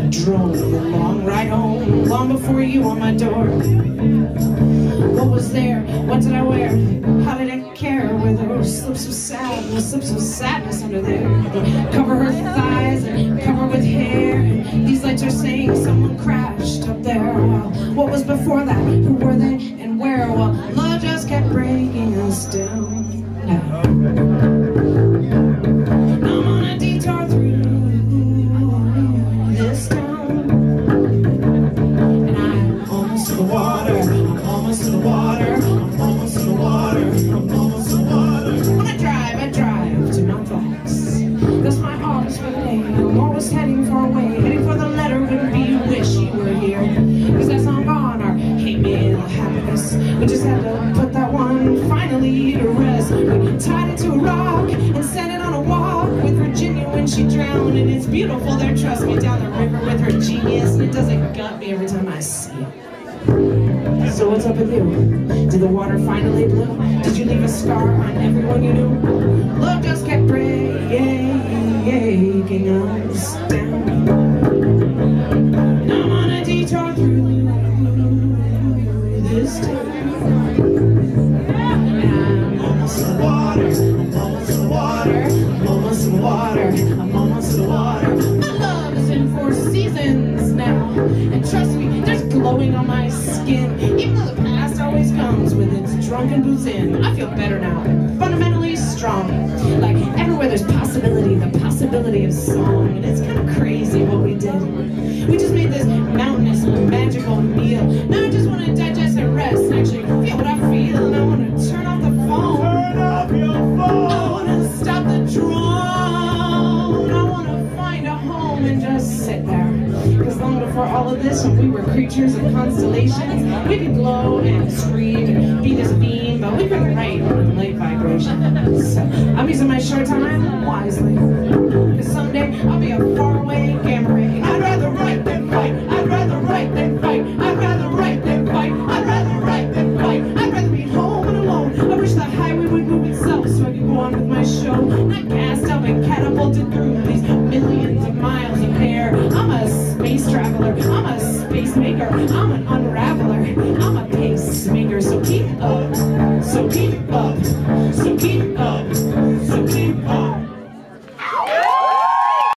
the drone, the long ride home, long before you on my door. What was there? What did I wear? How did I care? Where there slips of sadness, slips of sadness under there. Cover her thighs, cover with hair. These lights are saying someone crashed up there. What was before that? Who were they? We wish you were here. 'Cause that's our banner, happiness. We just had to put that one finally to rest. We tied it to a rock and set it on a walk with Virginia when she drowned. And it's beautiful there, trust me, down the river with her genius. And it doesn't gut me every time I see it. So what's up with you? Did the water finally blow? Did you leave a scar on everyone you knew? Us down. I'm on a detour through this town. water. I'm almost the water. My love is in four seasons now. And trust me, there's glowing on my skin. Even though the past always comes with its drunken booze in. I feel better now. Fundamentally strong. Like everywhere there's possibility, the possibility of song. And it's kind of crazy what we did. We just made this mountainous, magical meal. Now I just want to digest and rest and actually feel what I feel. And I want to turn off the phone. Turn off your phone. I want to stop the drone. I want to find a home and just sit there. Because long before all of this, when we were creatures of constellations, we could glow and scream and be this beam, but we couldn't write So I'm using my short time wisely. Because someday I'll be a faraway gamma ray. I'd rather write than fight. I'd rather write than fight. I'd rather write than fight. I'd rather write than fight. I'd rather be home and alone. I wish the highway would move itself so I could go on with my show. Not gassed up and catapulted through these millions of miles of air. I'm a space traveler. I'm a space maker. I'm an unraveler. I'm a pacemaker. So keep up. So keep up. So keep